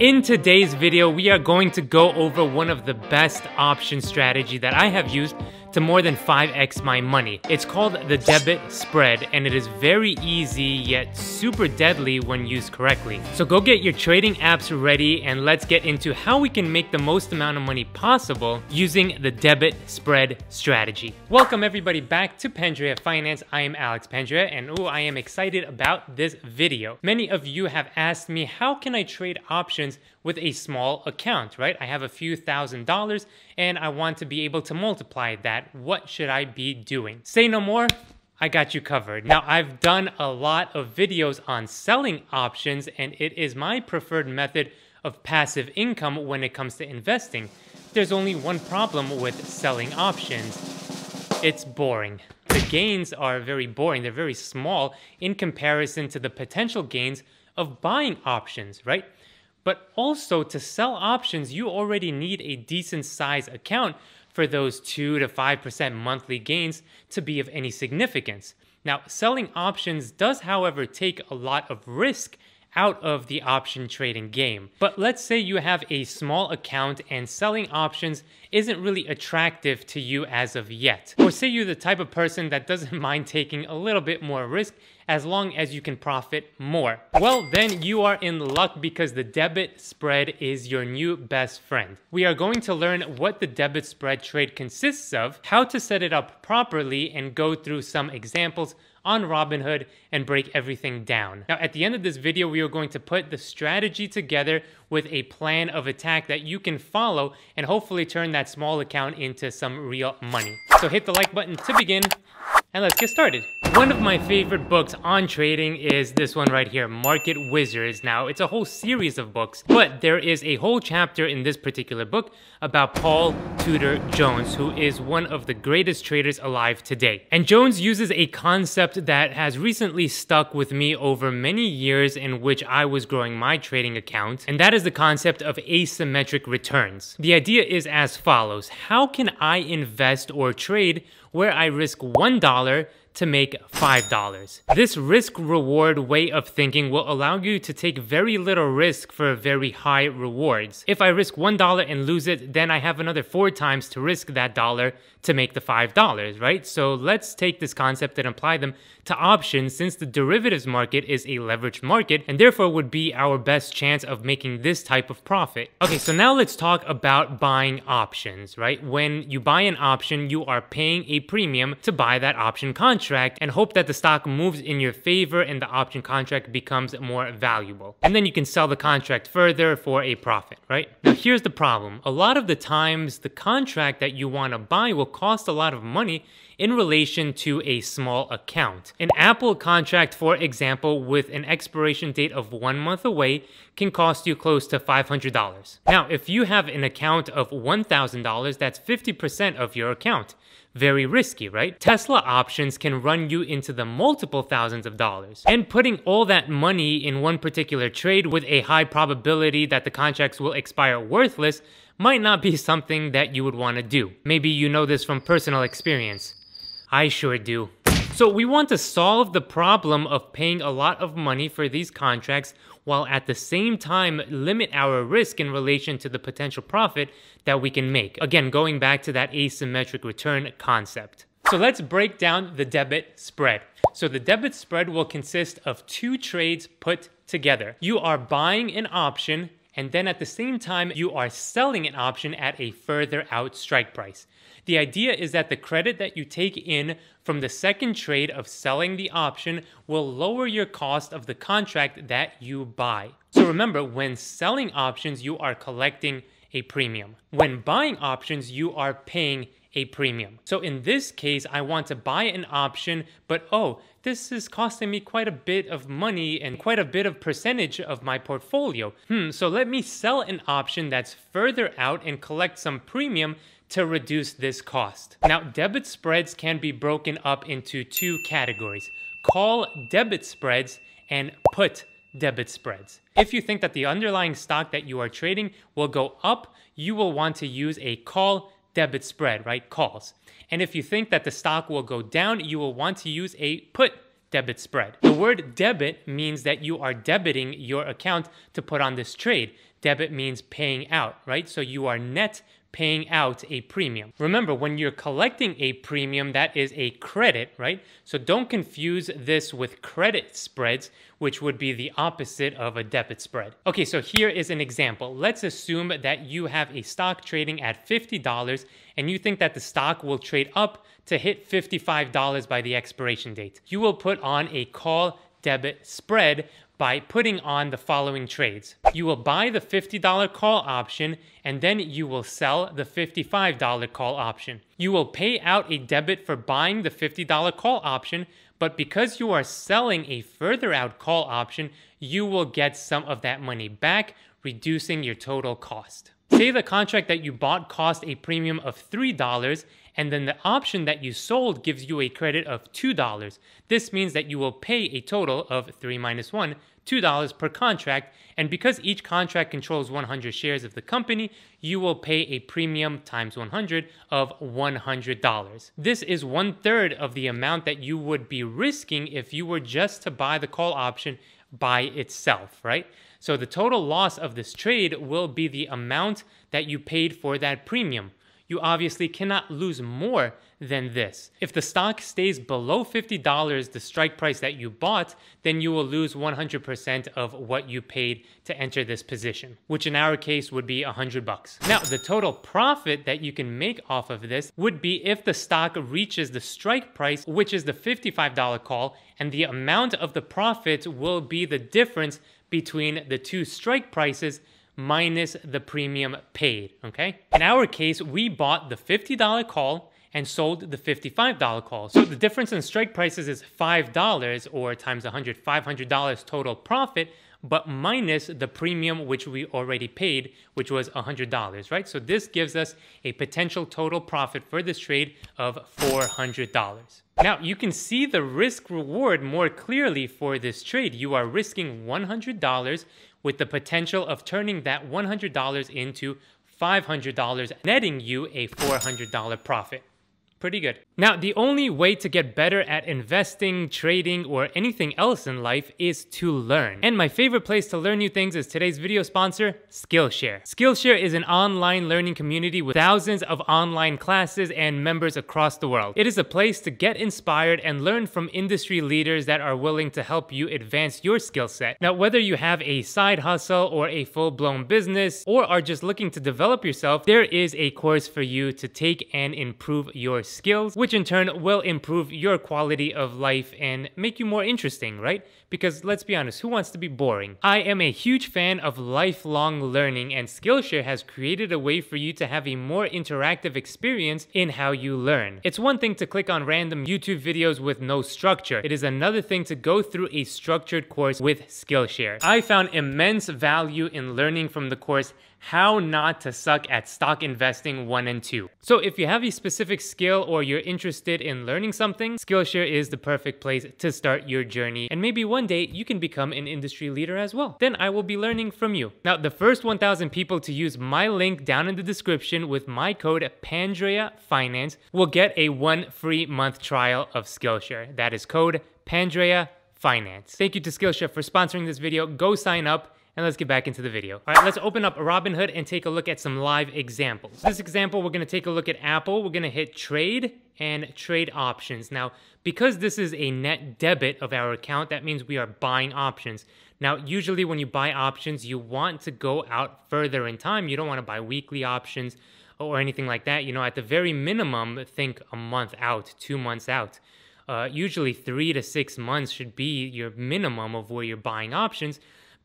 In today's video, we are going to go over one of the best option strategy that I have used to more than 5x my money. It's called the debit spread and it is very easy yet super deadly when used correctly. So go get your trading apps ready and let's get into how we can make the most amount of money possible using the debit spread strategy. Welcome everybody back to Pandrea Finance. I am Alex Pandrea and oh, I am excited about this video. Many of you have asked me how can I trade options with a small account, right? I have a few thousand dollars and I want to be able to multiply that. What should I be doing? Say no more. I got you covered. Now, I've done a lot of videos on selling options, and it is my preferred method of passive income when it comes to investing. There's only one problem with selling options it's boring. The gains are very boring, they're very small in comparison to the potential gains of buying options, right? But also to sell options, you already need a decent size account for those 2 to 5% monthly gains to be of any significance. Now, selling options does, however, take a lot of risk out of the option trading game. But let's say you have a small account and selling options isn't really attractive to you as of yet. Or say you're the type of person that doesn't mind taking a little bit more risk as long as you can profit more. Well, then you are in luck because the debit spread is your new best friend. We are going to learn what the debit spread trade consists of, how to set it up properly, and go through some examples on Robinhood and break everything down. Now, at the end of this video, we are going to put the strategy together with a plan of attack that you can follow and hopefully turn that small account into some real money. So hit the like button to begin and let's get started. One of my favorite books on trading is this one right here, Market Wizards. Now, it's a whole series of books, but there is a whole chapter in this particular book about Paul Tudor Jones, who is one of the greatest traders alive today. And Jones uses a concept that has recently stuck with me over many years in which I was growing my trading account, and that is the concept of asymmetric returns. The idea is as follows. How can I invest or trade where I risk $1 to make $5. This risk reward way of thinking will allow you to take very little risk for very high rewards. If I risk $1 and lose it, then I have another four times to risk that dollar to make the $5, right? So let's take this concept and apply them to options since the derivatives market is a leveraged market and therefore would be our best chance of making this type of profit. Okay, so now let's talk about buying options, right? When you buy an option, you are paying a premium to buy that option contract and hope that the stock moves in your favor and the option contract becomes more valuable. And then you can sell the contract further for a profit, right? Now here's the problem. A lot of the times the contract that you want to buy will cost a lot of money in relation to a small account. An Apple contract, for example, with an expiration date of one month away can cost you close to $500. Now, if you have an account of $1,000, that's 50% of your account. Very risky, right? Tesla options can run you into the multiple thousands of dollars. And putting all that money in one particular trade with a high probability that the contracts will expire worthless might not be something that you would want to do. Maybe you know this from personal experience. I sure do. So we want to solve the problem of paying a lot of money for these contracts while at the same time limit our risk in relation to the potential profit that we can make. Again, going back to that asymmetric return concept. So let's break down the debit spread. So the debit spread will consist of two trades put together. You are buying an option and then at the same time, you are selling an option at a further out strike price. The idea is that the credit that you take in from the second trade of selling the option will lower your cost of the contract that you buy. So remember, when selling options, you are collecting a premium. When buying options, you are paying a premium. So in this case, I want to buy an option, but oh, this is costing me quite a bit of money and quite a bit of percentage of my portfolio. Hmm, so let me sell an option that's further out and collect some premium to reduce this cost. Now, debit spreads can be broken up into two categories. Call debit spreads and put debit spreads. If you think that the underlying stock that you are trading will go up, you will want to use a call debit spread, right? Calls. And if you think that the stock will go down, you will want to use a put debit spread. The word debit means that you are debiting your account to put on this trade. Debit means paying out, right? So you are net paying out a premium. Remember, when you're collecting a premium, that is a credit, right? So don't confuse this with credit spreads, which would be the opposite of a debit spread. Okay, so here is an example. Let's assume that you have a stock trading at $50 and you think that the stock will trade up to hit $55 by the expiration date. You will put on a call debit spread by putting on the following trades. You will buy the $50 call option and then you will sell the $55 call option. You will pay out a debit for buying the $50 call option, but because you are selling a further out call option, you will get some of that money back, reducing your total cost. Say the contract that you bought cost a premium of $3 and then the option that you sold gives you a credit of $2. This means that you will pay a total of 3 minus 1, $2 per contract, and because each contract controls 100 shares of the company, you will pay a premium times 100 of $100. This is one third of the amount that you would be risking if you were just to buy the call option by itself, right? So the total loss of this trade will be the amount that you paid for that premium you obviously cannot lose more than this. If the stock stays below $50, the strike price that you bought, then you will lose 100% of what you paid to enter this position, which in our case would be 100 bucks. Now, the total profit that you can make off of this would be if the stock reaches the strike price, which is the $55 call, and the amount of the profit will be the difference between the two strike prices minus the premium paid, okay? In our case, we bought the $50 call and sold the $55 call. So the difference in strike prices is $5 or times 100, $500 total profit, but minus the premium which we already paid, which was $100, right? So this gives us a potential total profit for this trade of $400. Now you can see the risk reward more clearly for this trade. You are risking $100 with the potential of turning that $100 into $500, netting you a $400 profit. Pretty good. Now, the only way to get better at investing, trading, or anything else in life is to learn. And my favorite place to learn new things is today's video sponsor, Skillshare. Skillshare is an online learning community with thousands of online classes and members across the world. It is a place to get inspired and learn from industry leaders that are willing to help you advance your skill set. Now, whether you have a side hustle or a full-blown business, or are just looking to develop yourself, there is a course for you to take and improve your skills, which in turn will improve your quality of life and make you more interesting, right? Because let's be honest, who wants to be boring? I am a huge fan of lifelong learning, and Skillshare has created a way for you to have a more interactive experience in how you learn. It's one thing to click on random YouTube videos with no structure. It is another thing to go through a structured course with Skillshare. I found immense value in learning from the course how not to suck at stock investing 1 and 2. So if you have a specific skill or you're interested in learning something, Skillshare is the perfect place to start your journey and maybe one day you can become an industry leader as well. Then I will be learning from you. Now the first 1000 people to use my link down in the description with my code Pandrea Finance will get a one free month trial of Skillshare. That is code Pandrea Finance. Thank you to Skillshare for sponsoring this video. Go sign up and let's get back into the video. All right, let's open up Robinhood and take a look at some live examples. This example, we're gonna take a look at Apple. We're gonna hit trade and trade options. Now, because this is a net debit of our account, that means we are buying options. Now, usually when you buy options, you want to go out further in time. You don't wanna buy weekly options or anything like that. You know, at the very minimum, think a month out, two months out. Uh, usually three to six months should be your minimum of where you're buying options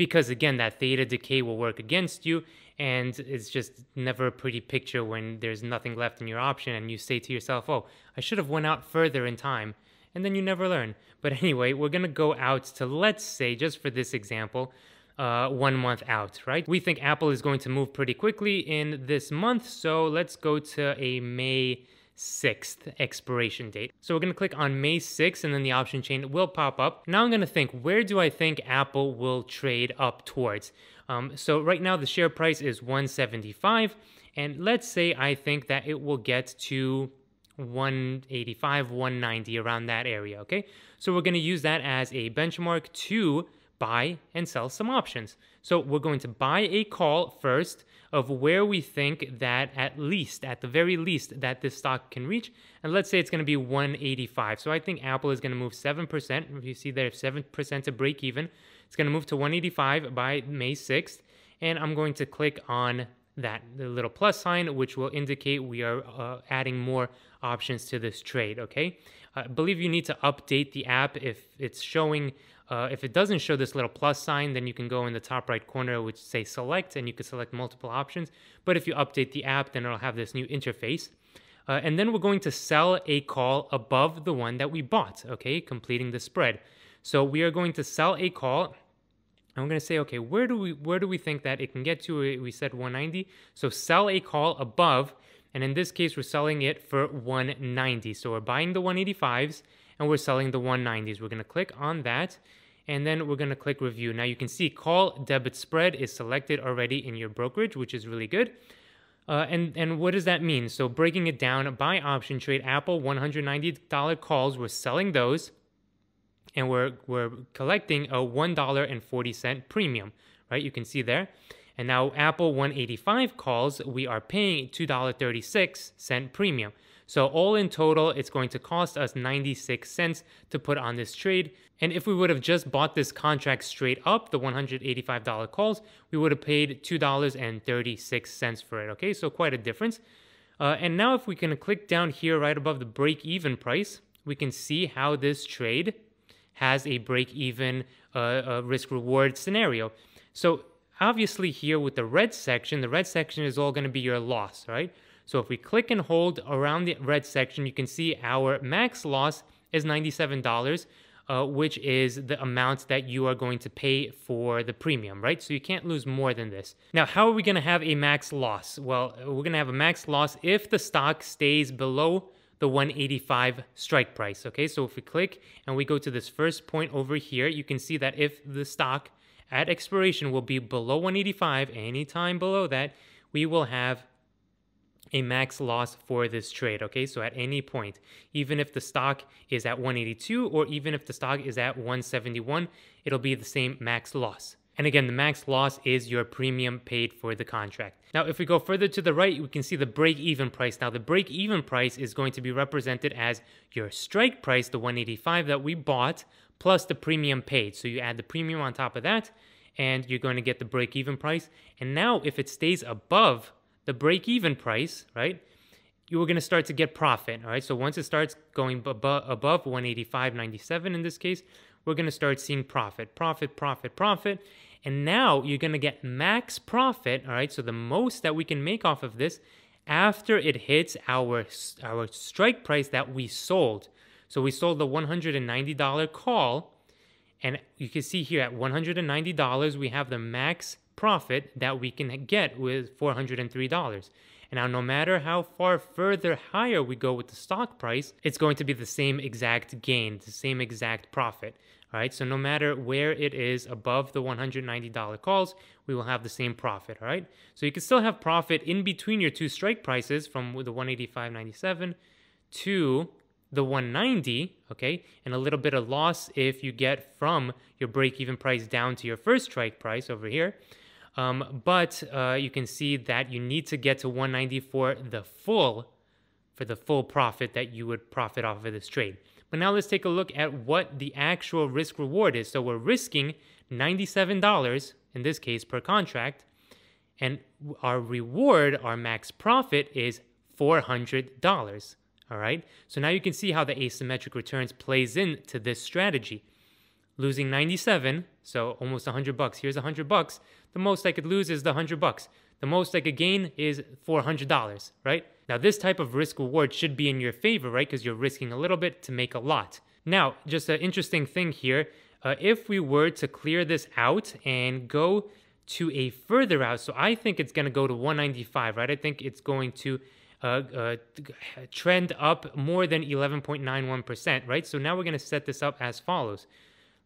because again that theta decay will work against you and it's just never a pretty picture when there's nothing left in your option and you say to yourself oh i should have went out further in time and then you never learn but anyway we're going to go out to let's say just for this example uh, one month out, right? We think Apple is going to move pretty quickly in this month, so let's go to a May 6th expiration date. So we're going to click on May 6th and then the option chain will pop up. Now I'm going to think, where do I think Apple will trade up towards? Um, so right now the share price is 175 and let's say I think that it will get to 185, 190 around that area, okay? So we're going to use that as a benchmark to buy and sell some options. So we're going to buy a call first of where we think that at least, at the very least, that this stock can reach. And let's say it's going to be 185. So I think Apple is going to move 7%. If you see there, 7% to break even. It's going to move to 185 by May 6th. And I'm going to click on that the little plus sign, which will indicate we are uh, adding more options to this trade. Okay, I believe you need to update the app if it's showing. Uh, if it doesn't show this little plus sign, then you can go in the top right corner, which say select, and you can select multiple options. But if you update the app, then it'll have this new interface. Uh, and then we're going to sell a call above the one that we bought, okay, completing the spread. So we are going to sell a call I'm going to say, okay, where do we where do we think that it can get to? We said 190. So sell a call above, and in this case, we're selling it for 190. So we're buying the 185s and we're selling the 190s. We're going to click on that, and then we're going to click review. Now you can see call debit spread is selected already in your brokerage, which is really good. Uh, and and what does that mean? So breaking it down by option trade, Apple $190 calls, we're selling those and we're, we're collecting a $1.40 premium, right? You can see there. And now Apple 185 calls, we are paying $2.36 premium. So all in total, it's going to cost us 96 cents to put on this trade. And if we would have just bought this contract straight up, the $185 calls, we would have paid $2.36 for it. Okay, so quite a difference. Uh, and now if we can click down here right above the break even price, we can see how this trade has a break even uh, uh, risk reward scenario. So obviously here with the red section, the red section is all going to be your loss, right? So if we click and hold around the red section, you can see our max loss is $97, uh, which is the amount that you are going to pay for the premium, right? So you can't lose more than this. Now, how are we going to have a max loss? Well, we're going to have a max loss if the stock stays below the 185 strike price. Okay, so if we click and we go to this first point over here, you can see that if the stock at expiration will be below 185, anytime below that, we will have a max loss for this trade. Okay, so at any point, even if the stock is at 182 or even if the stock is at 171, it'll be the same max loss. And again, the max loss is your premium paid for the contract. Now, if we go further to the right, we can see the break-even price. Now, the break-even price is going to be represented as your strike price, the 185 that we bought, plus the premium paid. So you add the premium on top of that, and you're going to get the break-even price. And now, if it stays above the break-even price, right, you are going to start to get profit, all right? So once it starts going above, above 185.97 in this case, we're going to start seeing profit, profit, profit, profit. And now you're going to get max profit, all right? So the most that we can make off of this after it hits our, our strike price that we sold. So we sold the $190 call. And you can see here at $190, we have the max profit that we can get with $403. And now, no matter how far further higher we go with the stock price, it's going to be the same exact gain, the same exact profit. All right, so no matter where it is above the $190 calls, we will have the same profit. All right, so you can still have profit in between your two strike prices from the 185.97 to the 190, okay, and a little bit of loss if you get from your break even price down to your first strike price over here. Um, but uh, you can see that you need to get to 194 the full for the full profit that you would profit off of this trade. But now let's take a look at what the actual risk reward is. So we're risking $97 in this case per contract, and our reward, our max profit is $400. All right. So now you can see how the asymmetric returns plays into this strategy. Losing 97, so almost 100 bucks. Here's 100 bucks. The most I could lose is the 100 bucks. The most I could gain is $400, right? Now, this type of risk reward should be in your favor, right? Because you're risking a little bit to make a lot. Now, just an interesting thing here uh, if we were to clear this out and go to a further out, so I think it's going to go to 195, right? I think it's going to uh, uh, trend up more than 11.91%, right? So now we're going to set this up as follows.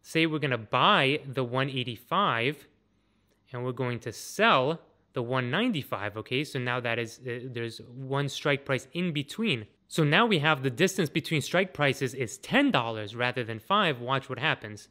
Say we're going to buy the 185 and we're going to sell the 195, okay? So now that is, uh, there's one strike price in between. So now we have the distance between strike prices is $10 rather than 5. Watch what happens.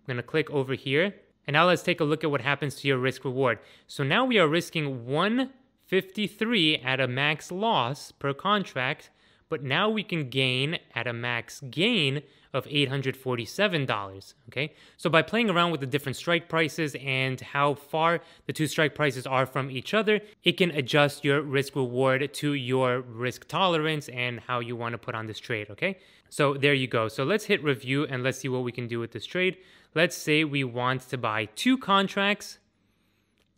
I'm going to click over here And now let's take a look at what happens to your risk reward. So now we are risking 153 at a max loss per contract, but now we can gain at a max gain of $847. Okay, so by playing around with the different strike prices and how far the two strike prices are from each other, it can adjust your risk reward to your risk tolerance and how you want to put on this trade. Okay, so there you go. So let's hit review and let's see what we can do with this trade. Let's say we want to buy two contracts.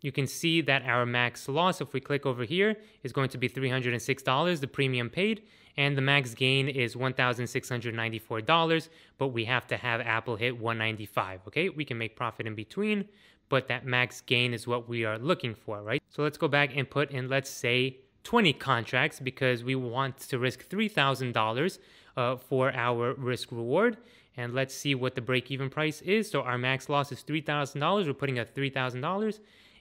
You can see that our max loss, if we click over here, is going to be $306, the premium paid and the max gain is $1,694, but we have to have Apple hit 195, okay? We can make profit in between, but that max gain is what we are looking for, right? So let's go back and put in, let's say, 20 contracts because we want to risk $3,000 uh, for our risk reward. And let's see what the break even price is. So our max loss is $3,000. We're putting at $3,000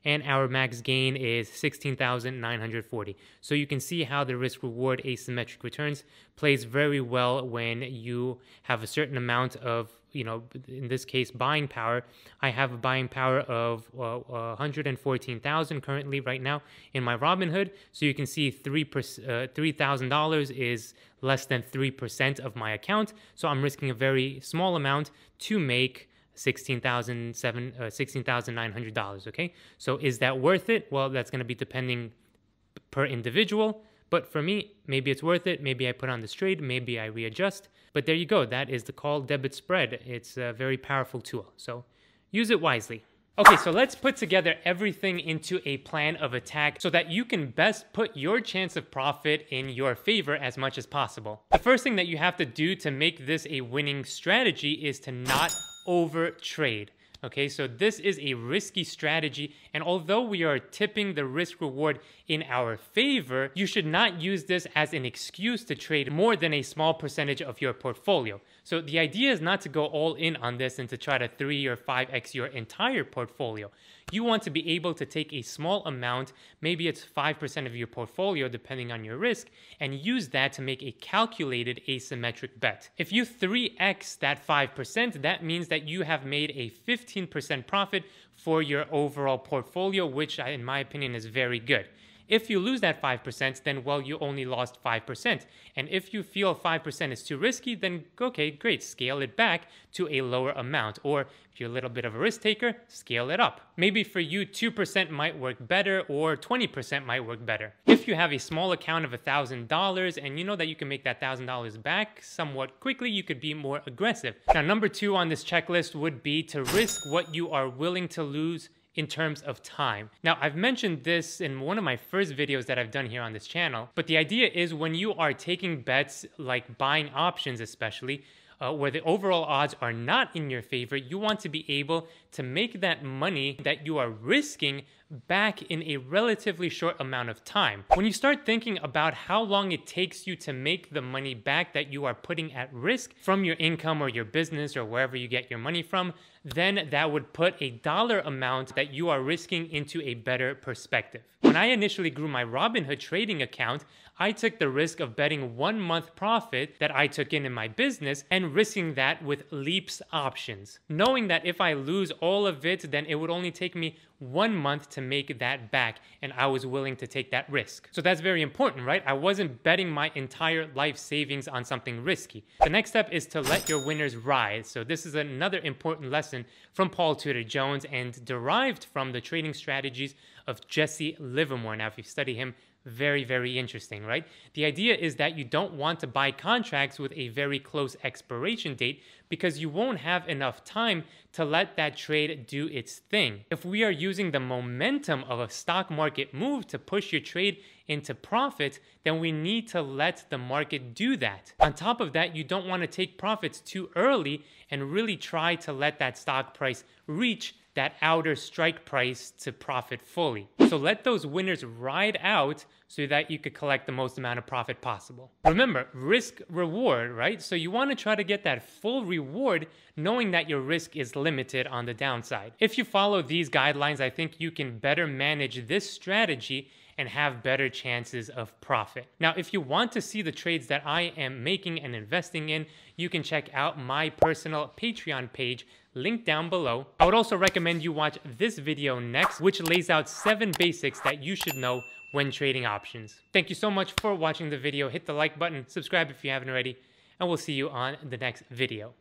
and our max gain is 16,940. So you can see how the risk reward asymmetric returns plays very well when you have a certain amount of you know, in this case, buying power. I have a buying power of uh, 114,000 currently right now in my Robinhood. So you can see three uh, $3,000 is less than 3% of my account. So I'm risking a very small amount to make $16,900, uh, $16, okay? So is that worth it? Well, that's going to be depending per individual. But for me, maybe it's worth it. Maybe I put on this trade. Maybe I readjust. But there you go. That is the call debit spread. It's a very powerful tool. So use it wisely. Okay, so let's put together everything into a plan of attack so that you can best put your chance of profit in your favor as much as possible. The first thing that you have to do to make this a winning strategy is to not over trade. Okay, so this is a risky strategy, and although we are tipping the risk reward in our favor, you should not use this as an excuse to trade more than a small percentage of your portfolio. So the idea is not to go all in on this and to try to 3 or 5x your entire portfolio. You want to be able to take a small amount, maybe it's 5% of your portfolio depending on your risk, and use that to make a calculated asymmetric bet. If you 3x that 5%, that means that you have made a 15% profit for your overall portfolio, which in my opinion is very good. If you lose that 5%, then well, you only lost 5%. And if you feel 5% is too risky, then okay, great, scale it back to a lower amount. Or if you're a little bit of a risk taker, scale it up. Maybe for you, 2% might work better or 20% might work better. If you have a small account of $1,000 and you know that you can make that $1,000 back somewhat quickly, you could be more aggressive. Now, number two on this checklist would be to risk what you are willing to lose in terms of time. Now, I've mentioned this in one of my first videos that I've done here on this channel, but the idea is when you are taking bets like buying options especially, uh, where the overall odds are not in your favor, you want to be able to make that money that you are risking back in a relatively short amount of time. When you start thinking about how long it takes you to make the money back that you are putting at risk from your income or your business or wherever you get your money from, then that would put a dollar amount that you are risking into a better perspective. When I initially grew my Robinhood trading account, I took the risk of betting one month profit that I took in in my business and risking that with Leaps options. Knowing that if I lose all of it, then it would only take me one month to make that back, and I was willing to take that risk. So that's very important, right? I wasn't betting my entire life savings on something risky. The next step is to let your winners ride. So this is another important lesson from Paul Tudor Jones and derived from the trading strategies of Jesse Livermore. Now, if you study him, very, very interesting, right? The idea is that you don't want to buy contracts with a very close expiration date because you won't have enough time to let that trade do its thing. If we are using the momentum of a stock market move to push your trade into profit, then we need to let the market do that. On top of that, you don't want to take profits too early and really try to let that stock price reach that outer strike price to profit fully. So let those winners ride out so that you could collect the most amount of profit possible. Remember, risk reward, right? So you want to try to get that full reward knowing that your risk is limited on the downside. If you follow these guidelines, I think you can better manage this strategy and have better chances of profit. Now, if you want to see the trades that I am making and investing in, you can check out my personal Patreon page link down below. I would also recommend you watch this video next, which lays out seven basics that you should know when trading options. Thank you so much for watching the video. Hit the like button, subscribe if you haven't already, and we'll see you on the next video.